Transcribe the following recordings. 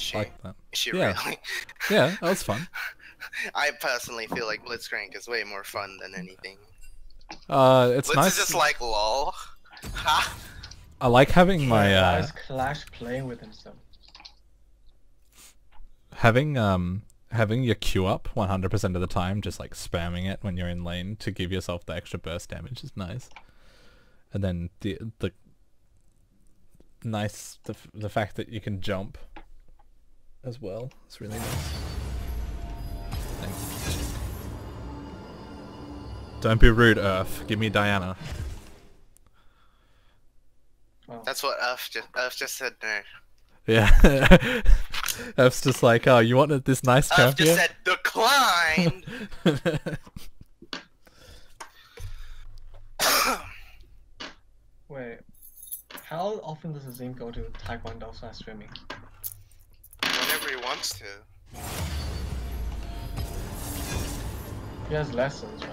Is she? like that. Is she yeah. really? Yeah, that was fun. I personally feel like Blitzcrank is way more fun than anything. Uh, it's Blitz nice. is just like lol. I like having my uh, is Clash playing with himself? having um having your Q up 100% of the time, just like spamming it when you're in lane to give yourself the extra burst damage is nice. And then the the nice the the fact that you can jump as well. It's really nice. Thanks. Don't be rude, URF. Give me Diana. That's what URF just URF just said no. Yeah. URF's just like, oh, you wanted this nice URF champion? just said decline. wait. How often does Azim go to Taekwondo slash swimming? Whenever he wants to. He has lessons, right?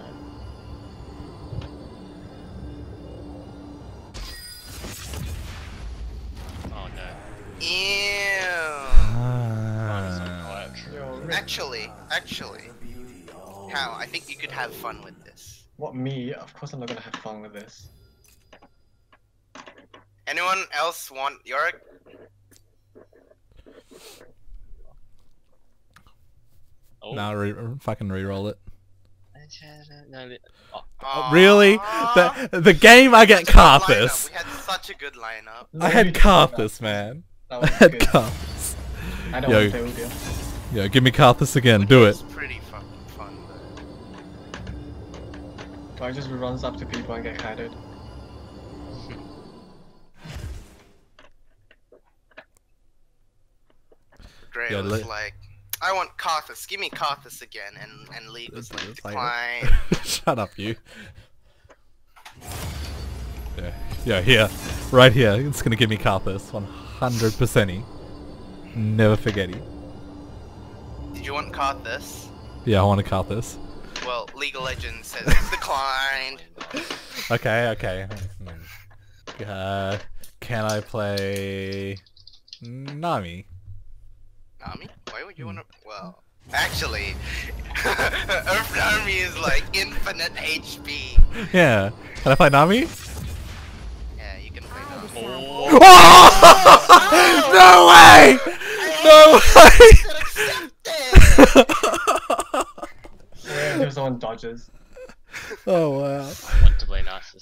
Oh no. Ew. Actually, actually, how? I think you could have fun with this. what me? Of course I'm not gonna have fun with this. Anyone else want Yorick? Oh. Now re- fucking re-roll it. No, oh, really? Ah. The the game I get Such a good lineup. Karthus. We had such a good lineup. I had Karthus, man. I had good. Karthus. I don't Yo. want to play with you. Yo, give me Karthus again. Do it. It's pretty fucking fun. Though. Or I just runs up to people and get kited. Gray Yeah, was like, I want Karthus. Give me Karthus again. And and League was like, decline. Shut up, you. Yeah, yeah, here, right here. It's gonna give me Karthus, 100 percent. Never forget it. Did you want Karthus? Yeah, I want to Karthus. Well, League of Legends says declined. Okay, okay. Uh, can I play Nami? Nami? Why would you want to? Well, actually, Earth Army is like infinite HP. Yeah. Can I play Nami? Yeah, you can play Nami. oh. no way! No way! Where if someone dodges. oh wow. I want to play Nash.